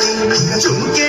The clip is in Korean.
झुमके